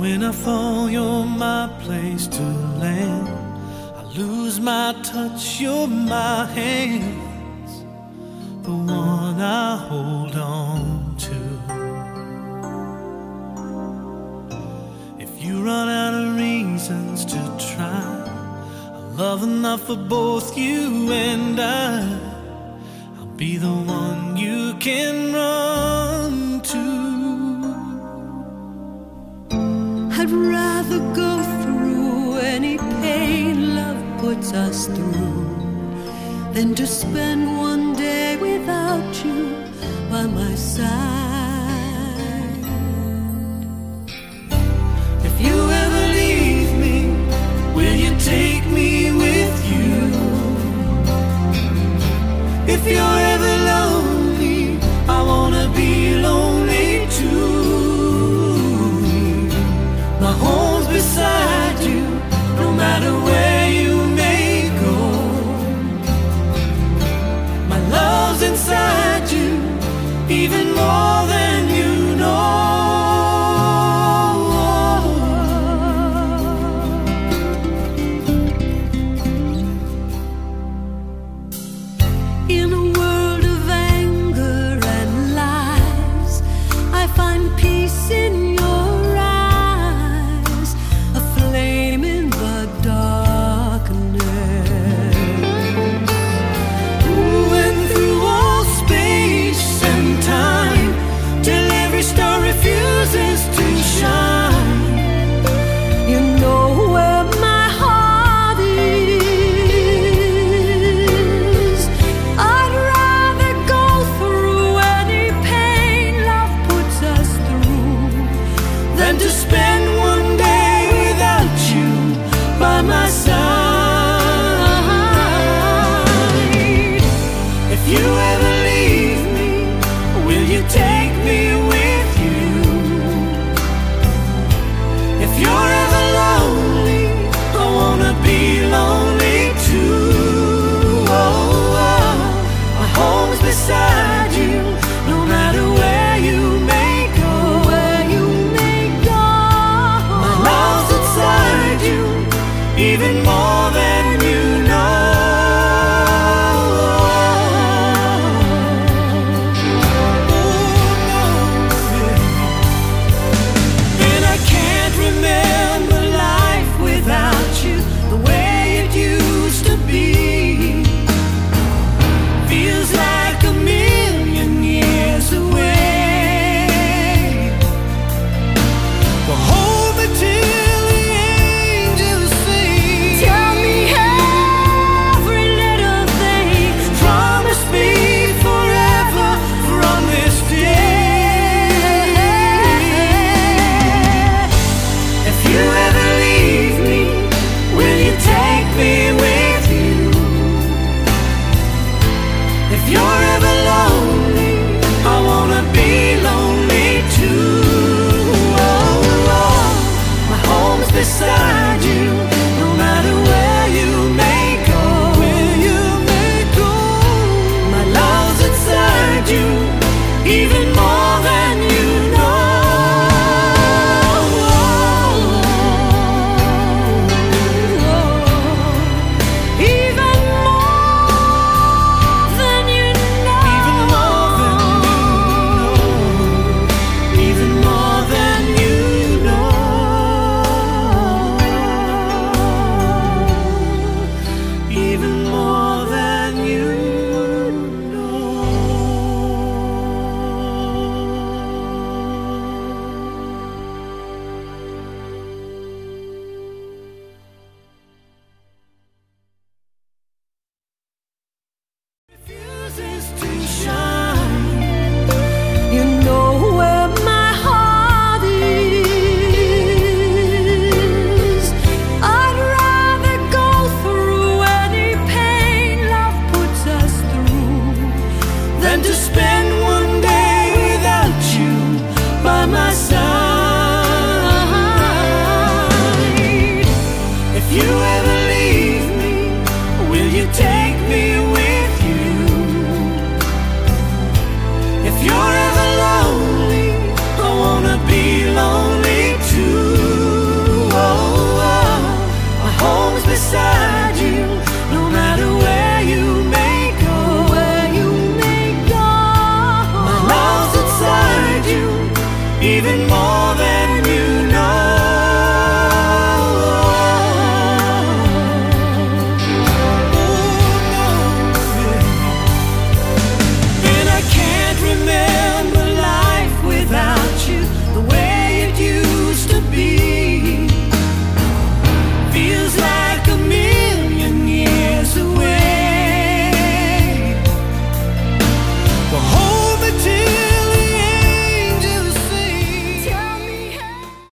When I fall, you're my place to land. I lose my touch, you're my hands, the one I hold on to. If you run out of reasons to try, I love enough for both you and I. I'll be the one you can run I'd rather go through any pain love puts us through than to spend one day without you by my side. If you ever leave me, will you take me with you? If you're ever home's beside you, and to spend one day without you by my side. If you ever leave me, will you take me? even more than take me with you. If you're ever lonely, I wanna be lonely too. Oh, oh, my home's beside you, no matter. Where you may go. My love's inside you, even more.